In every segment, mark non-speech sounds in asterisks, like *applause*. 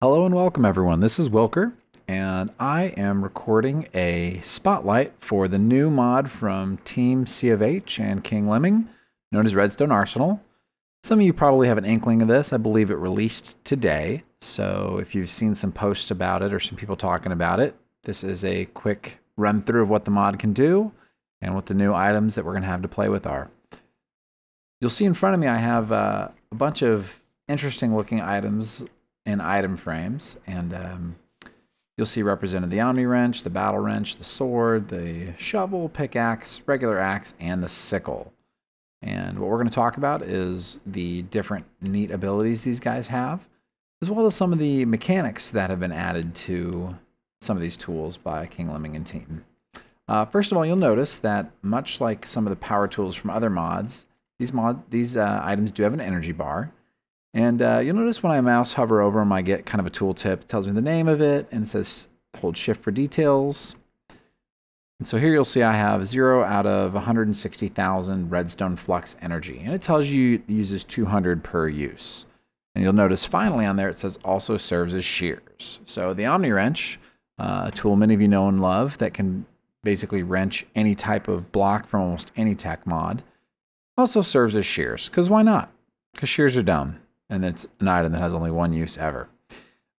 Hello and welcome everyone. This is Wylker and I am recording a spotlight for the new mod from Team C of H and King Lemming known as Redstone Arsenal. Some of you probably have an inkling of this. I believe it released today. So if you've seen some posts about it or some people talking about it, this is a quick run through of what the mod can do and what the new items that we're going to have to play with are. You'll see in front of me I have uh, a bunch of interesting looking items in item frames and um, you'll see represented the Omni Wrench, the Battle Wrench, the Sword, the Shovel, Pickaxe, Regular Axe, and the Sickle. And what we're going to talk about is the different neat abilities these guys have, as well as some of the mechanics that have been added to some of these tools by King Lemming and team. Uh, first of all, you'll notice that much like some of the power tools from other mods, these mod these uh, items do have an energy bar. And uh, you'll notice when I mouse hover over them, I get kind of a tooltip. Tells me the name of it and it says hold shift for details. And so here you'll see I have 0 out of 160,000 redstone flux energy. And it tells you it uses 200 per use. And you'll notice finally on there it says also serves as shears. So the Omni Wrench, uh, a tool many of you know and love that can basically wrench any type of block from almost any tech mod, also serves as shears. Because why not? Because shears are dumb. And it's an item that has only one use ever.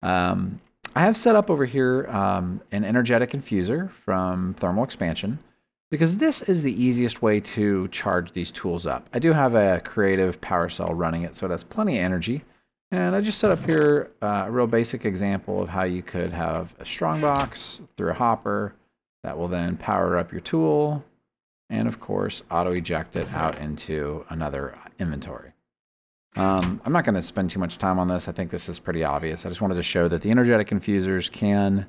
Um, I have set up over here um, an energetic infuser from Thermal Expansion because this is the easiest way to charge these tools up. I do have a creative power cell running it, so it has plenty of energy. And I just set up here uh, a real basic example of how you could have a strong box through a hopper that will then power up your tool and of course auto eject it out into another inventory. Um, I'm not going to spend too much time on this. I think this is pretty obvious. I just wanted to show that the energetic infusers can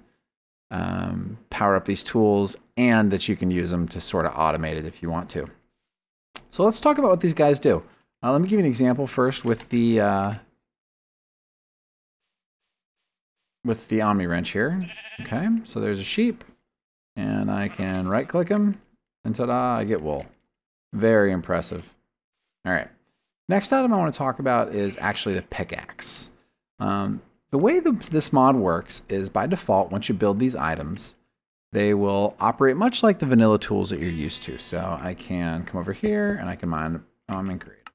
um, power up these tools and that you can use them to sort of automate it if you want to. So let's talk about what these guys do. Uh, let me give you an example first with the uh, with the Omni wrench here. Okay, so there's a sheep, and I can right click him, and ta-da, I get wool. Very impressive. All right. Next item I want to talk about is actually the pickaxe. Um, the way the, this mod works is by default, once you build these items, they will operate much like the vanilla tools that you're used to. So I can come over here and I can mine, oh, I'm in great.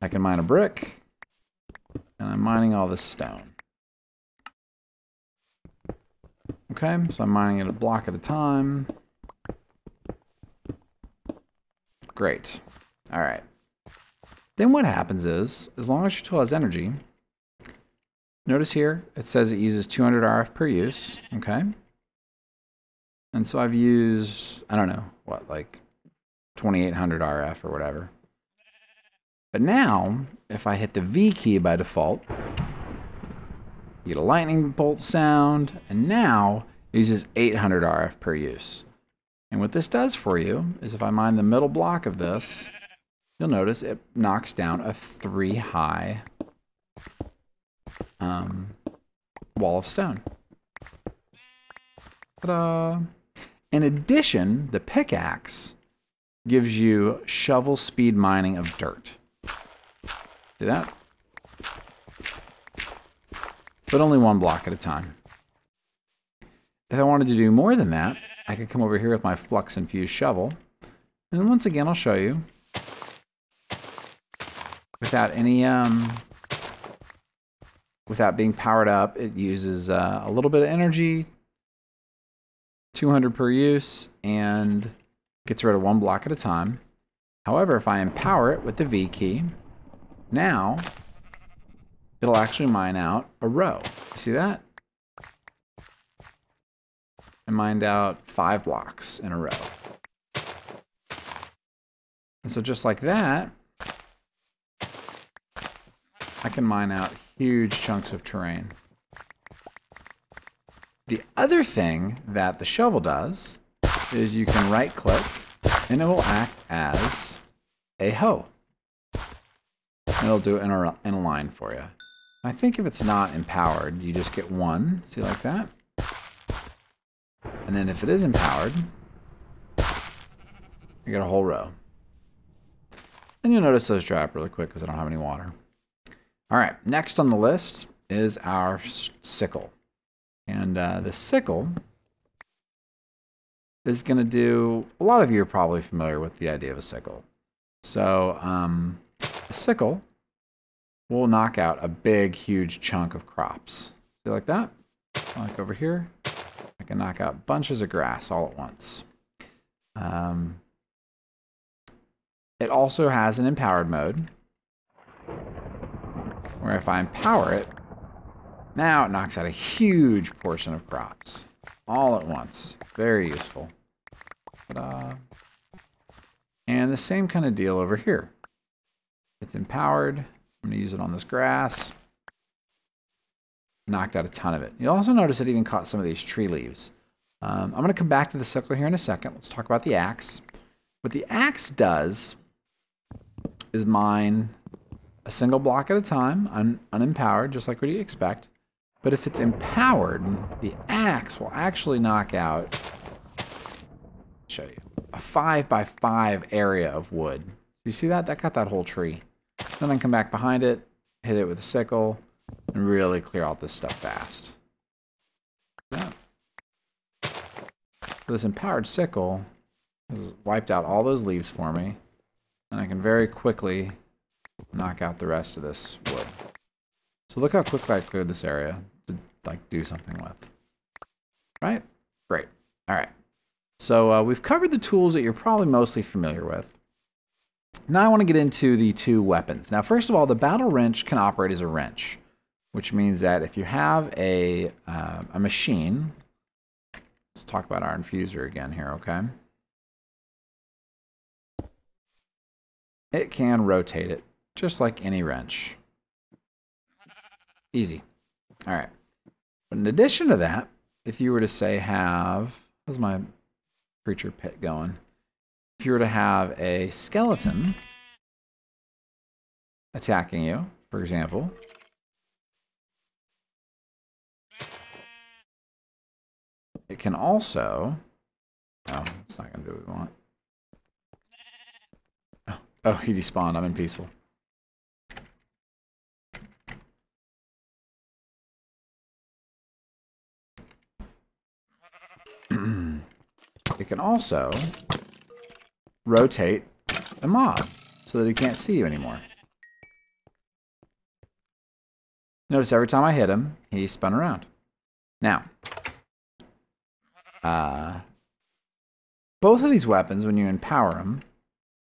I can mine a brick and I'm mining all this stone. Okay, so I'm mining it a block at a time. Great. All right. Then what happens is, as long as your tool has energy, notice here it says it uses 200 RF per use, okay? And so I've used, I don't know, what, like 2800 RF or whatever. But now, if I hit the V key by default, you get a lightning bolt sound, and now it uses 800 RF per use. And what this does for you is if I mine the middle block of this, you'll notice it knocks down a three high um, wall of stone. Ta-da! In addition, the pickaxe gives you shovel speed mining of dirt. See that? But only one block at a time. If I wanted to do more than that, I could come over here with my flux infused shovel. And once again, I'll show you without any um, without being powered up. It uses uh, a little bit of energy, 200 per use, and gets rid of one block at a time. However, if I empower it with the V key, now it'll actually mine out a row. See that? I mined out five blocks in a row. And so just like that, I can mine out huge chunks of terrain. The other thing that the shovel does is you can right click and it will act as a hoe. And it'll do it in a, in a line for you. I think if it's not empowered, you just get one. See like that? And then if it is empowered, you get a whole row. And you'll notice those dry up really quick because I don't have any water. All right, next on the list is our sickle. And uh, the sickle is going to do, a lot of you are probably familiar with the idea of a sickle. So um, a sickle will knock out a big, huge chunk of crops. See like that? Like over here, I can knock out bunches of grass all at once. Um, it also has an empowered mode, where if I empower it, now it knocks out a huge portion of crops all at once. Very useful. And the same kind of deal over here. It's empowered. I'm going to use it on this grass. Knocked out a ton of it. You'll also notice it even caught some of these tree leaves. Um, I'm going to come back to the sickle here in a second. Let's talk about the axe. What the axe does is mine a single block at a time, un unempowered, just like what you expect. But if it's empowered, the axe will actually knock out, show you, a five by five area of wood. You see that? That cut that whole tree. And Then come back behind it, hit it with a sickle, and really clear out this stuff fast. Yeah. this empowered sickle has wiped out all those leaves for me, and I can very quickly knock out the rest of this wood. So look how quickly I cleared this area to like do something with. Right? Great. All right. So uh, we've covered the tools that you're probably mostly familiar with. Now I want to get into the two weapons. Now, first of all, the battle wrench can operate as a wrench, which means that if you have a, uh, a machine, let's talk about our infuser again here, okay? It can rotate it just like any wrench. Easy. All right. But in addition to that, if you were to say have, how's my creature pit going? If you were to have a skeleton attacking you, for example, it can also, oh, it's not going to do what we want. Oh, oh, he despawned. I'm in peaceful. It can also rotate the mob so that he can't see you anymore. Notice every time I hit him, he spun around. Now, uh, both of these weapons, when you empower them,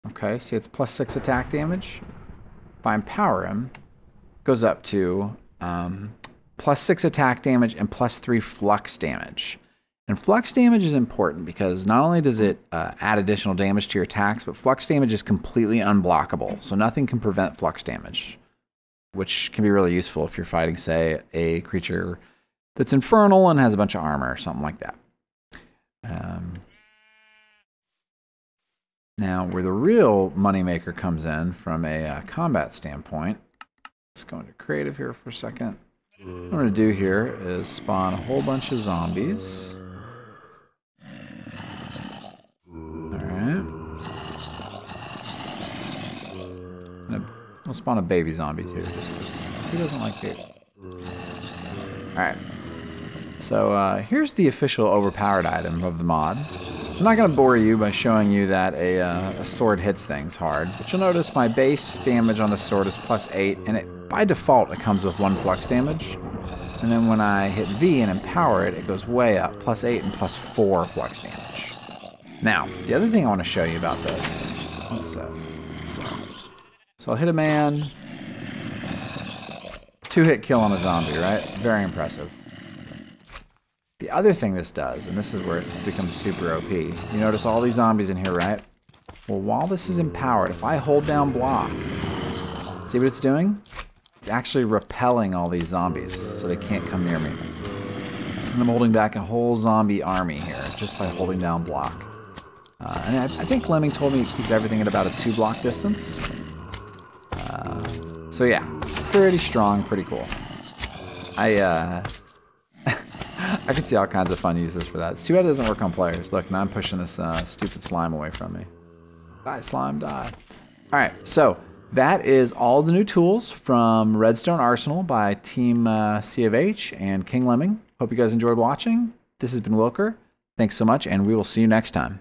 okay, see it's plus six attack damage. If I empower him, goes up to um, plus six attack damage and plus three flux damage. And flux damage is important because not only does it uh, add additional damage to your attacks, but flux damage is completely unblockable. So nothing can prevent flux damage, which can be really useful if you're fighting, say, a creature that's infernal and has a bunch of armor or something like that. Um, now, where the real moneymaker comes in from a uh, combat standpoint, let's go into creative here for a second. What I'm going to do here is spawn a whole bunch of zombies. We'll spawn a baby zombie too, just who doesn't like baby? Alright. So uh, here's the official overpowered item of the mod. I'm not going to bore you by showing you that a, uh, a, sword hits things hard, but you'll notice my base damage on the sword is plus 8, and it by default it comes with 1 flux damage. And then when I hit V and empower it, it goes way up, plus 8 and plus 4 flux damage. Now, the other thing I want to show you about this, let's, uh, so I'll hit a man. Two hit kill on a zombie, right? Very impressive. The other thing this does, and this is where it becomes super OP, you notice all these zombies in here, right? Well, while this is empowered, if I hold down block, see what it's doing? It's actually repelling all these zombies so they can't come near me. And I'm holding back a whole zombie army here just by holding down block. Uh, and I, I think Lemming told me it keeps everything at about a two block distance. So yeah, pretty strong, pretty cool. I uh, *laughs* I can see all kinds of fun uses for that. It's too bad it doesn't work on players. Look, now I'm pushing this uh, stupid slime away from me. Die, slime, die. All right, so that is all the new tools from Redstone Arsenal by Team uh, C of H and King Lemming. Hope you guys enjoyed watching. This has been Wylker. Thanks so much, and we will see you next time.